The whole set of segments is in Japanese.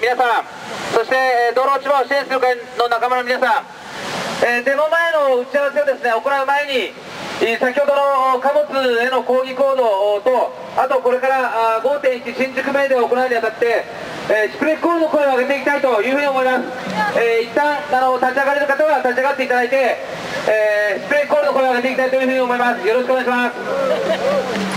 皆さんそしてえ道路落ち葉を支援する会の仲間の皆さん、えーデモ前の打ち合わせをですね行う前に先ほどの貨物への抗議行動とあとこれから5.1新宿名で行うにあたって、えーシュプレッコールの声を上げていきたいというふうに思います、えー一旦あの立ち上がれる方は立ち上がっていただいて、えーシュプレッコールの声を上げていきたいというふうに思います。よろしくお願いします。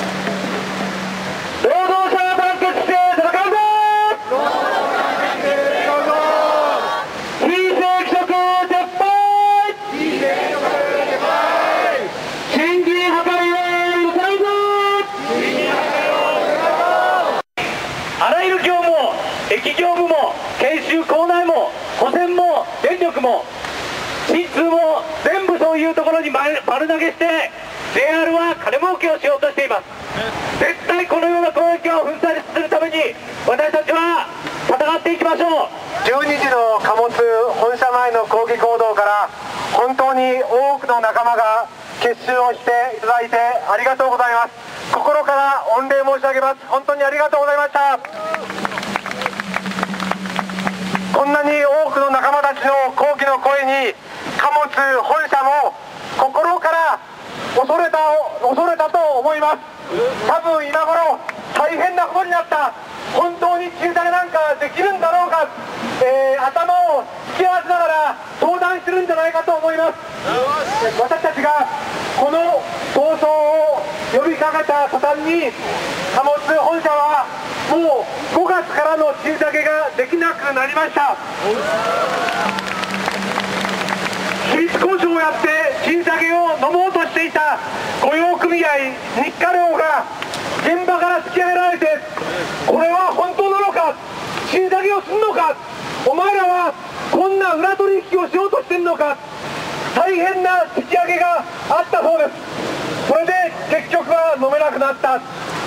あらゆる業務も駅業務も研修校内も保線も電力も新通も全部そういうところに丸丸投げして JR は金儲けをしようとしています。絶対このような攻撃を粉砕するために私たちは戦っていきましょう。12時の貨物本社前の抗議行動から本当に多くの仲間が結集をしていただいてありがとうございます。心から御礼申し上げます。本当にありがとうございました。こんなに多くの仲間たちの抗議の声に貨物本社も心から恐れた恐れたと思います。多分今頃大変なことになった。本当に駐車なんかできるんだろうか、えー頭を突き合わせながら相談してるんじゃないかと思います。私たちがこの闘争を呼びかけた途端に貨物本社はもう5月からの賃下げができなくなりました。秘密交渉をやって賃下げを飲もうとしていた雇用組合日課寮が現場から突き上げられてこれは本当なのか賃下げをするのかお前らはこんな裏取引をしようとしてるのか大変な突き上げがあったそうです。飲めなくなった。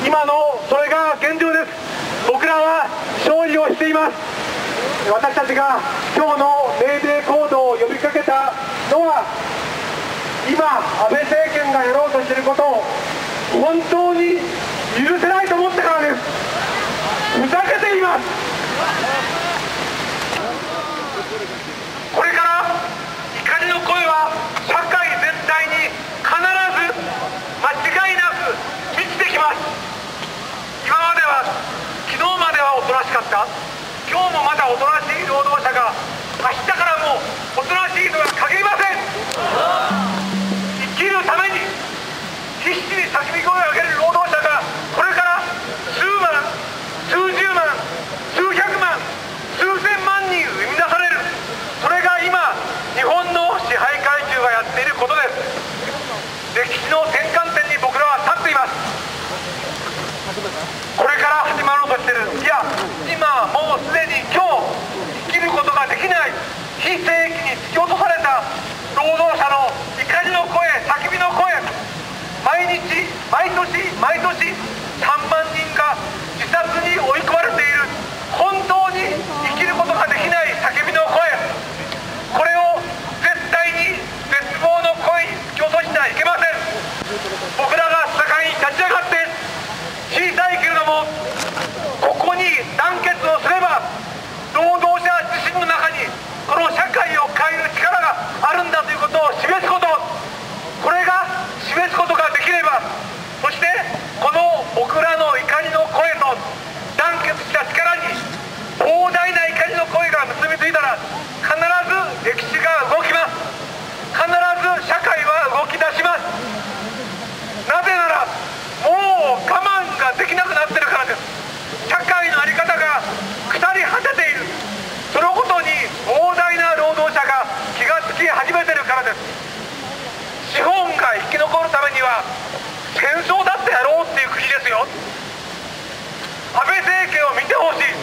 今のそれが現状です。僕らは勝利をしています。私たちが今日のメーデー行動を呼びかけたのは今安倍政権がやろうとしていることを本当に許せないと思ってからです。ふざけていますこれから怒りの声は社会全体に必ず間違いなく満ちてきます今までは昨日まではおとなした。今日もまだおとなしい労働者が明日からもおとなしいとは限りません。生きるために必死に叫び声を上げる労働者がこれから数万数十万数百万数千万人生み出されるそれが今日本の支配階級がやっていることです歴史の転換点に僕らは立っていますこれから始まろうとしているいや今もうすでに今日生きることができない非正規に突き落とされた労働者の怒りの声叫びの声毎日毎年毎年3万人が自殺に追い込まれている本当に生きることができない叫びの声これを絶対に絶望の声に突き落としてはいけません僕らが戦いに立ち上がって小さいけれどもここに団結をすれば労働者自身の中にこの社会を変える力があるんだということを示すことこれが示すことができればそしてこの僕らの怒りの声と団結した力に膨大な怒りの声が結びついたら必ず歴史が動きます必ず社会は動き出しますなぜならもう我慢ができなくなってるからです社会の在り方が腐り果てているそのことに膨大な労働者が気がつき始めてるからです。資本が生き残るためには戦争だってやろうっていう国ですよ。安倍政権を見てほしい。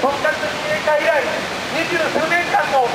本格自衛隊以来、二十数年間の